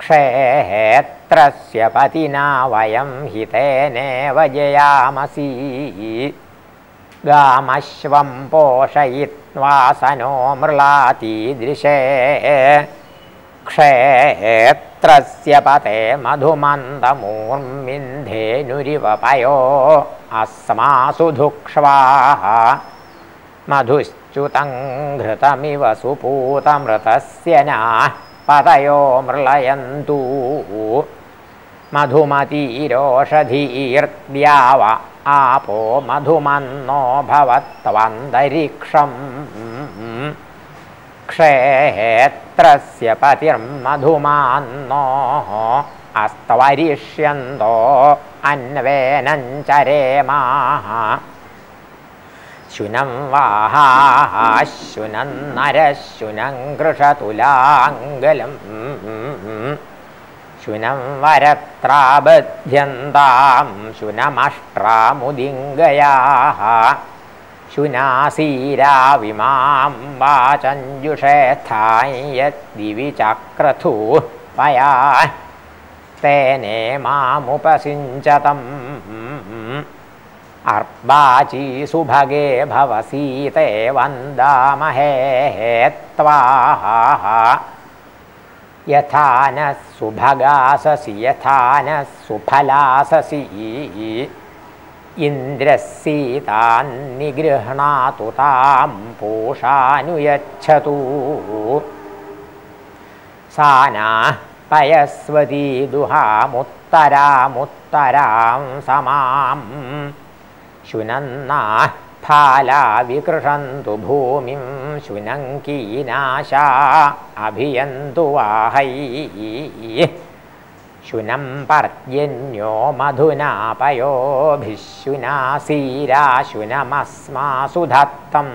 क्षेत्रस्य पतिना वयं हितेनेव जयामसि। गामश्वं पोषयित्वासनो मृलातीदृशे क्षेत्रस्य पते मधुमन्दमूर्मिन्धेनुरिवपयो अस्मासु धुक्ष्वाः। मधुश्च्युतं घृतमिव सुपूतमृतस्य न പതയോ മൃളയന്തൂ. മധുമതീരോഷധീർദ്യാവ. ആപോ മധുമന്നോ ഭവത്വന്തരീക്ഷം. ക്ഷേത്രസ്യ പതിർമധുമാന്നോ അസ്തവരിഷ്യന്തോ അന്വേനഞ്ചരേമാ शुनं वाहाः शुनन्नरशुनं कृषतुलाङ्गलम्। शुनं वरत्राबध्यन्तां शुनमष्ट्रामुदिङ्गयाः। शुनासीराविमां वाचञ्जुषेत्थां यद्दिवि चक्रथु पया। तेने मामुपसिञ्चतम् अर्वाची सुभगे भवसीते वन्दामहे त्वाः। यथा नः सुभगाससि यथा नः सुफलाससि इन्द्रः सीतान्निगृह्णातु तां पोषानुयच्छतु। सा नः पयस्वती दुहामुत्तरामुत्तरां समाम् शुनन्नाः फाला विकृषन्तु भूमिं शुनङ्कीनाशा अभियन्तु वाहै। शुनं पर्यन्यो मधुनापयोभिः शुनासीरा शुनमस्मासु धत्तम्